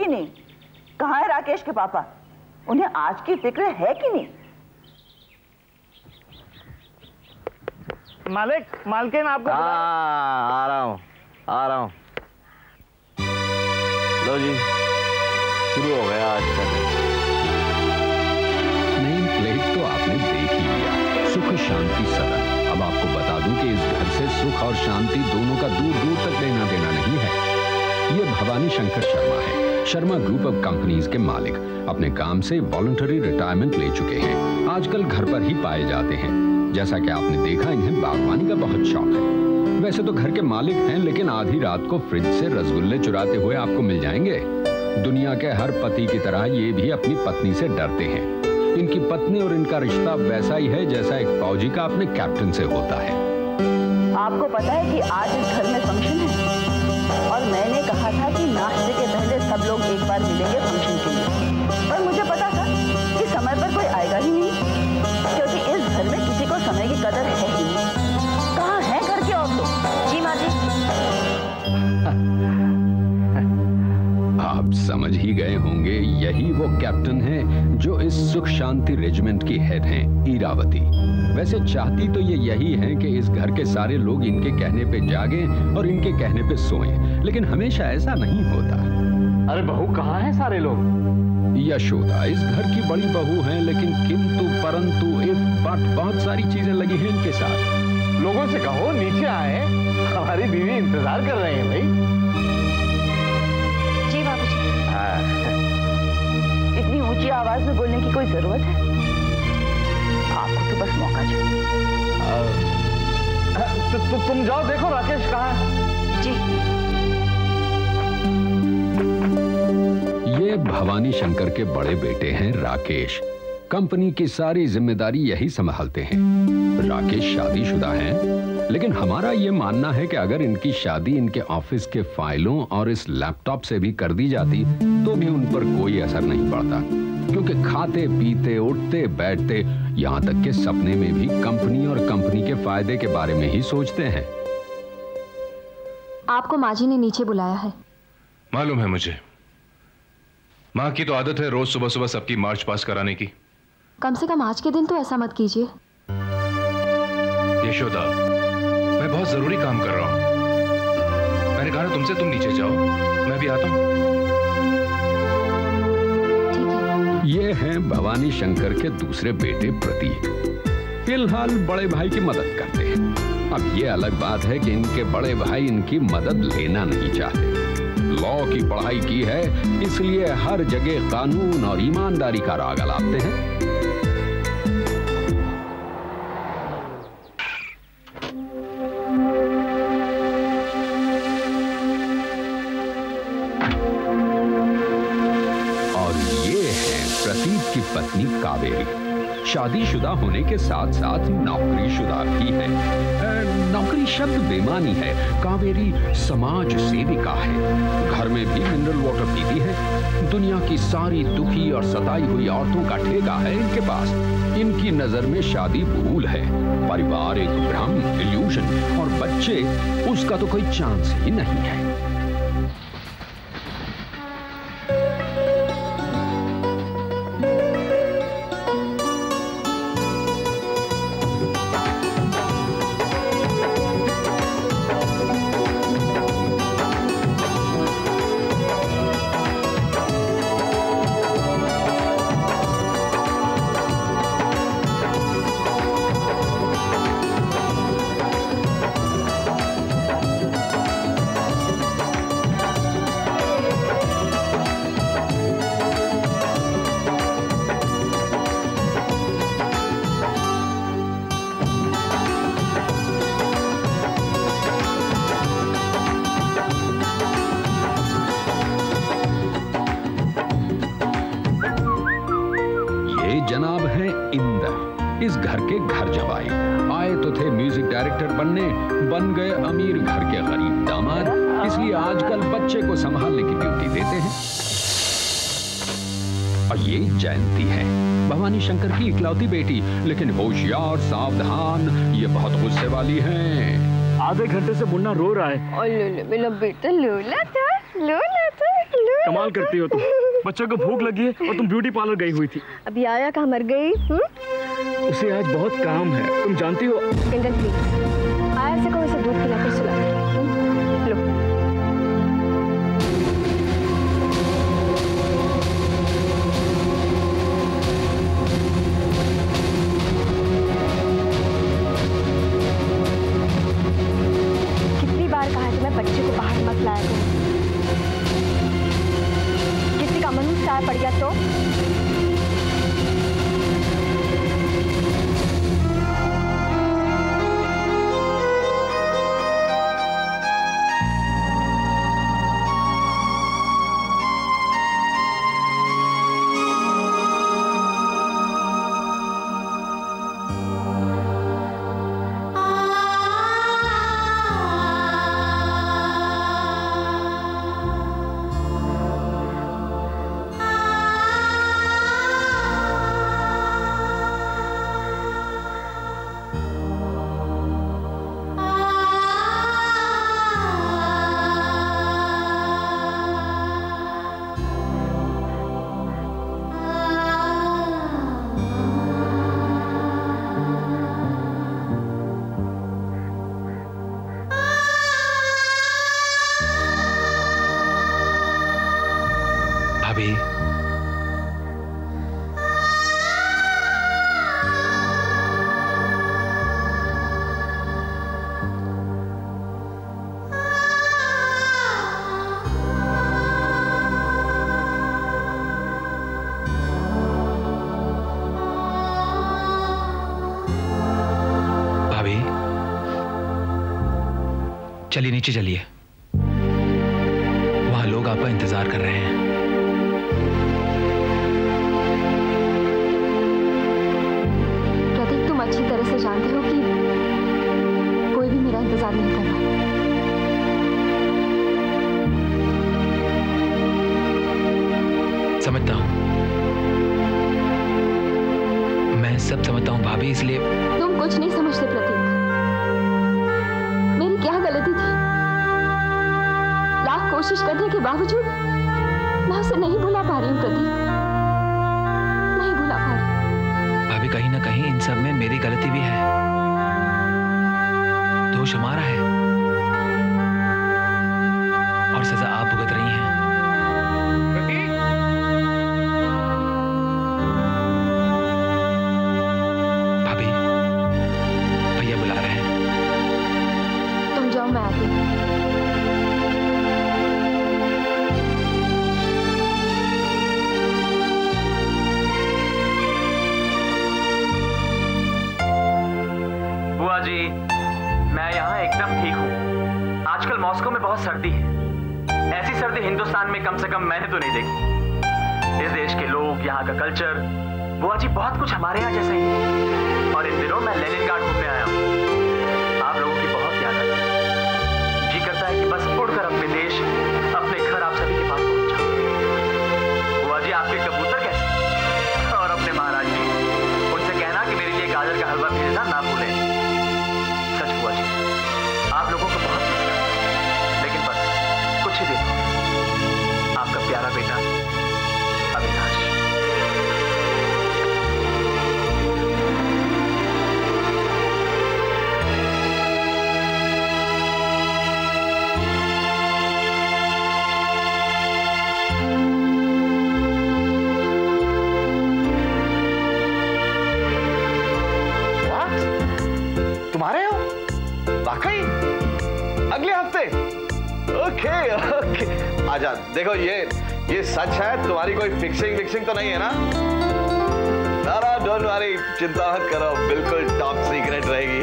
कि नहीं? कहाँ है राकेश के पापा? उन्हें आज की फ़िक्र है कि नहीं? मालिक मालकिन आपको हाँ आ रहा हूँ आ रहा हूँ। लो जी शुरू हो गया आज का। नेम प्लेट तो आपने देख ही लिया। सुख शांति सदन अब आपको बता दूँ कि इस घर से सुख और शांति दोनों का दूर दूर तक लेना देना नहीं है। ये भवानी शंकर शर्मा है। शर्मा ग्रुप ऑफ़ कंपनीज़ के मालिक अपने काम से वॉलंटरी रिटायरमेंट ले चुके हैं। आजकल घर पर ही पाए जाते हैं। जैसा कि आपने देखा, इन्हें बागवानी का बहुत शौक है। वैसे तो घर के मालिक हैं, लेकिन आधी रात को फ्रिज से रसगुल्ले चुराते हुए आपको मिल जाएँगे। दुनिया के हर पति की तरह ये भी अपनी पत्नी से डरते हैं। इनकी पत्नी और इनका रिश्ता वैसा ही है जैसा एक फौजी का अपने कैप्टन से होता है। आपको पता है कि आज इस घर में फ़ंक्शन है? और मैंने कहा था कि नाश्ते के सब लोग एक बार मिलेंगे फ़ंक्शन के लिए। पर मुझे पता था कि समय पर कोई आएगा ही नहीं, क्योंकि इस घर में किसी को समय की कदर है ही नहीं। कहाँ है घर के और लोग? जी माँ जी आप समझ ही गए होंगे, यही वो कैप्टन है जो इस सुख शांति रेजिमेंट की हेड हैं ईरावती वैसे चाहती तो ये यही है कि इस घर के सारे लोग इनके कहने पे जागें और इनके कहने पे सोएँ, लेकिन हमेशा ऐसा नहीं होता। अरे बहू कहाँ है सारे लोग? यशोदा इस घर की बड़ी बहू है लेकिन किंतु परंतु इफ़ बट बहुत सारी चीज़ें लगी हैं इनके साथ। लोगों से कहो नीचे आए। हमारी बीवी इंतज़ार कर रहे हैं भाई। जी बाबूजी। हाँ। इतनी ऊँची आवाज़ में बोलने की कोई ज़रूरत है? आपको तो बस मौका चाहिए। तो, तो तुम जाओ देखो राकेश कहाँ है। जी। ये भवानी शंकर के बड़े बेटे हैं राकेश। कंपनी की सारी ज़िम्मेदारी यही संभालते हैं। राकेश शादीशुदा हैं लेकिन हमारा ये मानना है कि अगर इनकी शादी इनके ऑफ़िस के फाइलों और इस लैपटॉप से भी कर दी जाती तो भी उन पर कोई असर नहीं पड़ता। क्योंकि खाते पीते उठते बैठते यहाँ तक के सपने में भी कंपनी और कंपनी के फ़ायदे के बारे में ही सोचते हैं। आपको माजी ने नीचे बुलाया है। मालूम है मुझे। माँ की तो आदत है रोज सुबह सुबह सबकी मार्च पास कराने की। कम से कम आज के दिन तो ऐसा मत कीजिए। यशोदा मैं बहुत ज़रूरी काम कर रहा हूँ। मैंने कहा ना तुमसे तुम नीचे जाओ। मैं भी आता हूँ। ठीक है। ये हैं भवानी शंकर के दूसरे बेटे प्रतीक फ़िलहाल बड़े भाई की मदद करते हैं। अब ये अलग बात है कि इनके बड़े भाई इनकी मदद लेना नहीं चाहते। लॉ की पढ़ाई की है, इसलिए हर जगह कानून और ईमानदारी का राग अलापते हैं। और ये है प्रतीक की पत्नी कावेरी। शादीशुदा होने के साथ साथ नौकरीशुदा भी है। नौकरी शब्द बेमानी है। कावेरी समाज सेविका है। घर में भी मिनरल वाटर पीती है। दुनिया की सारी दुखी और सताई हुई औरतों का ठेका है इनके पास। इनकी नज़र में शादी भूल है। परिवार एक भ्रम इल्यूशन और बच्चे, उसका तो कोई चांस ही नहीं है। इस घर के घर जवाई। आए तो थे म्यूज़िक डायरेक्टर बनने बन गए अमीर घर के गरीब दामाद। इसलिए आजकल बच्चे को संभालने की ड्यूटी देते हैं। और ये जयंती है। भवानी शंकर की इकलौती बेटी लेकिन होशियार सावधान ये बहुत गुस्से वाली हैं। आधे घंटे से मुन्ना रो रहा है। और लोला मेरा बेटा लोला था लो ना तो लो कमाल करती हो तुम। बच्चों को भूख लगी है और तुम ब्यूटी पार्लर गई हुई थी। अभी आया कहा मर गई? हम्म? उसे आज बहुत काम है। तुम जानती हो? इंदर प्लीज़ आया से कहो इसे दूध पिलाकर सुला कितनी बार कहा बच्चे को बाहर मत लाया किसी का पड़ गया तो? चलिए नीचे चलिए। वहाँ लोग आपका इंतज़ार कर रहे हैं। प्रतीक तुम अच्छी तरह से जानते हो कि कोई भी मेरा इंतज़ार नहीं कर रहा। समझता हूँ। मैं सब समझता हूँ भाभी इसलिए तुम कुछ नहीं समझते प्रतीक। बावजूद मैं उसे नहीं भुला पा रही हूँ, प्रदीप। नहीं भुला पा रही भाभी, कहीं ना कहीं इन सब में मेरी गलती भी है। दोष हमारा है। आजकल मॉस्को में बहुत सर्दी है। ऐसी सर्दी हिंदुस्तान में कम से कम मैंने तो नहीं देखी। इस देश के लोग, यहाँ का कल्चर बुआ जी बहुत कुछ हमारे यहाँ जैसा ही और इन दिनों मैं लेनिन गार्ड घूमने आया हूँ। आप लोगों की बहुत याद आई जी करता है कि बस उड़कर अपने देश, अपने घर आप सभी के पास पहुँच जाऊँ बुआ जी आपके कबूतर देखो ये ये सच है तुम्हारी कोई फिक्सिंग फिक्सिंग तो नहीं है ना? ना ना डोंट वरी चिंता मत करो बिल्कुल टॉप सीक्रेट रहेगी।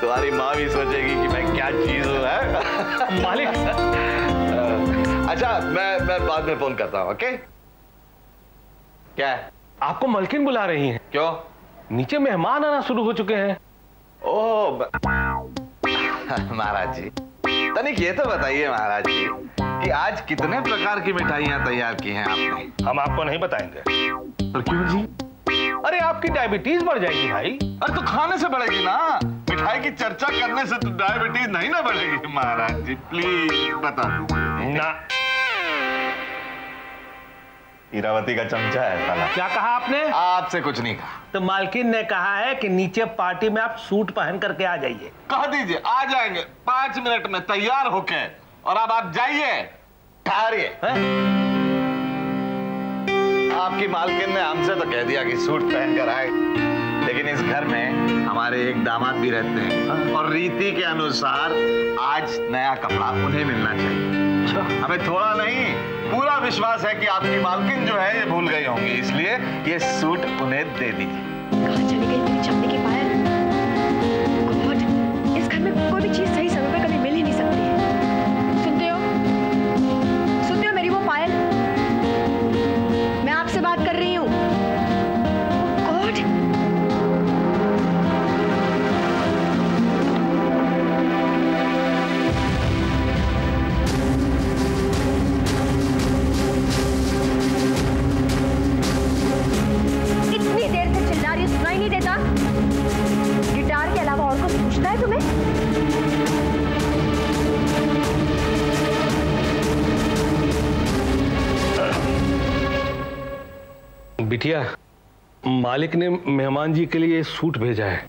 तुम्हारी माँ भी सोचेगी कि मैं क्या चीज़ हूँ है? मालिक। अच्छा मैं मैं बाद में फ़ोन करता हूँ ओके क्या है? आपको मलकिन बुला रही है। क्यों? नीचे मेहमान आना शुरू हो चुके हैं। ओह महाराज जी। तनिक ये तो बताइए महाराज जी कि आज कितने प्रकार की मिठाइयाँ तैयार की हैं आपने? हम आपको नहीं बताएँगे। पर क्यों जी? अरे आपकी डायबिटीज़ बढ़ जाएगी भाई। अरे तो खाने से बढ़ेगी ना। मिठाई की चर्चा करने से तो डायबिटीज़ नहीं ना बढ़ेगी महाराज जी प्लीज़ बता दो। ना। हीरावती का चमचा है साला क्या कहा आपने? आपसे कुछ नहीं कहा। तो मालकिन ने कहा है कि नीचे पार्टी में आप सूट पहन करके आ जाइए। कह दीजिए आ जाएँगे। पाँच मिनट में तैयार होके और अब आप जाइए। ठहरिए। आपकी मालकिन ने हमसे तो कह दिया कि सूट पहन कर आए। लेकिन इस घर में हमारे एक दामाद भी रहते हैं। और रीति के अनुसार आज नया कपड़ा उन्हें मिलना चाहिए। हमें थोड़ा नहीं पूरा विश्वास है कि आपकी मालकिन जो है, ये भूल गई होंगी, इसलिए ये सूट उन्हें दे दीजिए। चली गई चमने के पायल। इस घर में कोई भी चीज़ सही बिटिया मालिक ने मेहमान जी के लिए सूट भेजा है।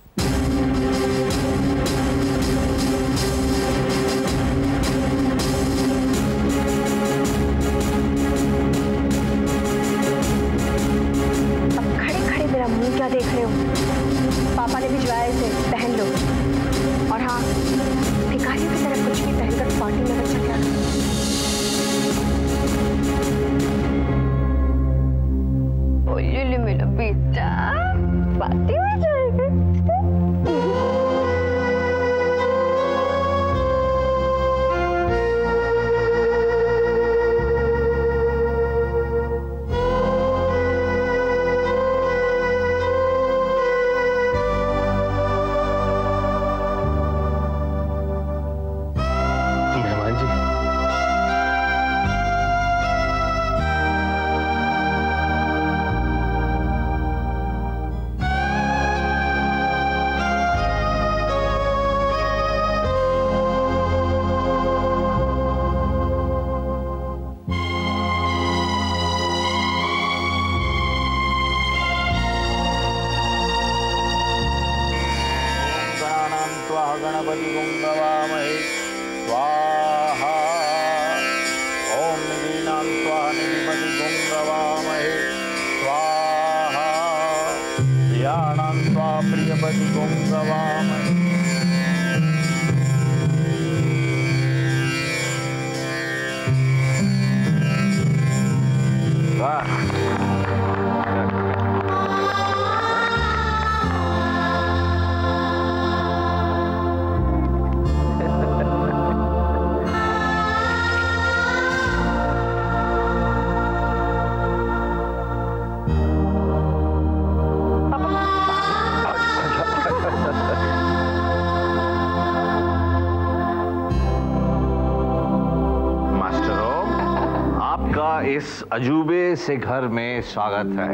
इस अजूबे से घर में स्वागत है।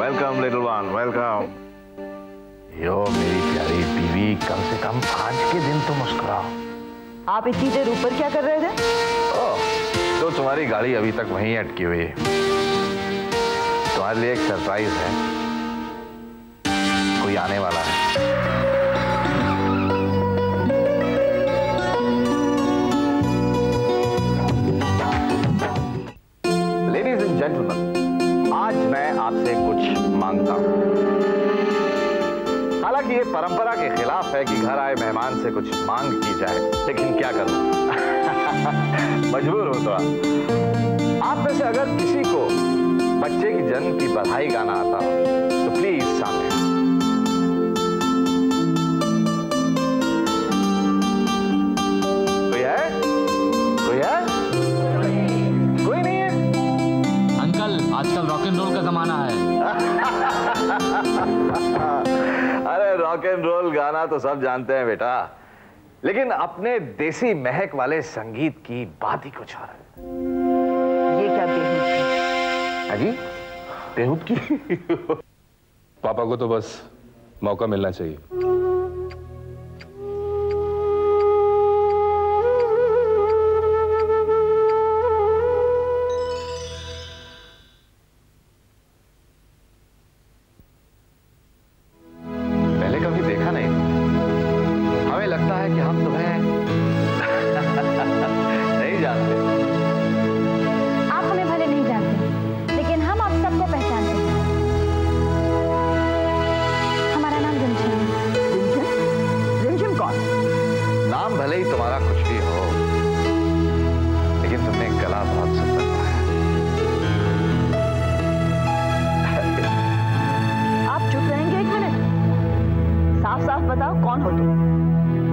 वेलकम लिटिल वन वेलकम यो मेरी प्यारी बीवी कम से कम आज के दिन तो मुस्कुराओ। आप इतनी देर ऊपर क्या कर रहे थे? ओह, तो तुम्हारी गाड़ी अभी तक वहीं अटकी हुई है। तुम्हारे लिए एक सरप्राइज़ है। कोई आने वाला है। जेंटलमैन आज मैं आपसे कुछ माँगता हूँ। हालाँकि ये परंपरा के खिलाफ है कि घर आए मेहमान से कुछ मांग की जाए, लेकिन क्या करूँ? मजबूर हो तो आप में से अगर किसी को बच्चे की जन्म की बधाई गाना आता हो का जमाना है। अरे रॉक एंड रोल गाना तो सब जानते हैं बेटा। लेकिन अपने देसी महक वाले संगीत की बात ही कुछ और है। ये क्या बेहूद अजी बेहूद की? पापा को तो बस मौका मिलना चाहिए। बताओ कौन हो तुम?